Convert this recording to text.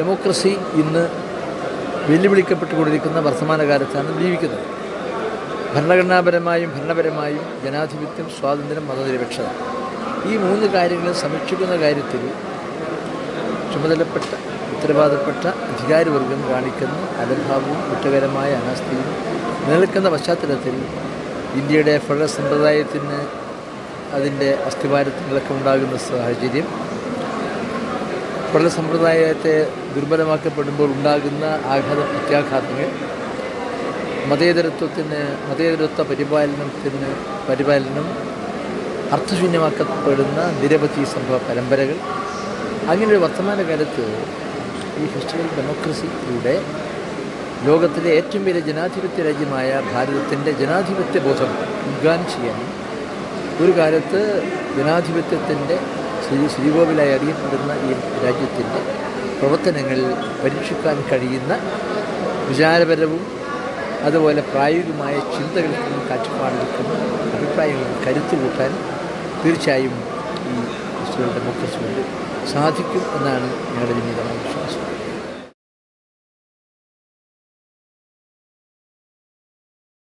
Democracy ഇന്ന് വെല്ലുവിളിക്കപ്പെട്ടുകൊണ്ടിരിക്കുന്ന വർത്തമാനകാലത്താണ് ജീവിക്കുന്നത്. ഭരണഘടനാപരമായും ഭരണപരമായും ജനാധിപത്യം സ്വാതന്ത്ര്യം മതനിരപേക്ഷത. ഈ മൂന്ന് കാര്യങ്ങൾ സംരക്ഷിക്കുന്ന കാര്യത്തിൽ ചുമതലപ്പെട്ട ഉത്തരവാദപ്പെട്ട അധികാരവർഗം കാണിക്കുന്ന അലംഭാവവും കുറ്റകരമായ അനാസ്ഥയും നിലനിൽക്കുന്ന പശ്ചാത്തലത്തിൽ ഇന്ത്യയുടെ ഫെഡറൽ സമ്പ്രദായത്തിന് അതിന്റെ അസ്ഥിവാരത്തിലൊക്കെ ഉണ്ടാകുന്ന സാഹചര്യം ഫെഡറൽ സമ്പ്രദായത്തെ ദുർബലമാക്കപ്പെടുമ്പോൾ ഉണ്ടാകുന്ന ആഘാത പ്രത്യാഘാതങ്ങൾ മതേതരത്വത്തിന് മതേതരത്വ പരിപാലനത്തിന് പരിപാലനം അർത്ഥശൂന്യമാക്കപ്പെടുന്ന നിരവധി സംഭവ പരമ്പരകൾ. അങ്ങനെ വർത്തമാനകാലത്ത് ഈ ഹിസ്റ്ററിയൽ ഡെമോക്രസിയിലൂടെ ലോകത്തിലെ ഏറ്റവും വലിയ ജനാധിപത്യ രാജ്യമായ ഭാരതത്തിന്റെ ജനാധിപത്യ ബോധം ഉദ്ഗാനം ചെയ്യാനും ഒരു കാലത്ത് ജനാധിപത്യത്തിന്റെ ശ്രീ ശ്രീകോവിലായി അറിയപ്പെടുന്ന ഈ രാജ്യത്തിന്റെ പ്രവർത്തനങ്ങൾ പരീക്ഷിക്കാൻ കഴിയുന്ന വിചാരപരവും അതുപോലെ പ്രായോഗികമായ ചിന്തകൾക്കും കാഴ്ചപ്പാടുകൾക്കും അഭിപ്രായങ്ങൾക്കും കരുത്തു കൂട്ടാൻ തീർച്ചയായും ഈ ഫെസ്റ്റിവൽ മുഖ്യസ്ഥ സാധിക്കും എന്നാണ് ഞങ്ങളുടെ വിനീതമായ വിശ്വാസം.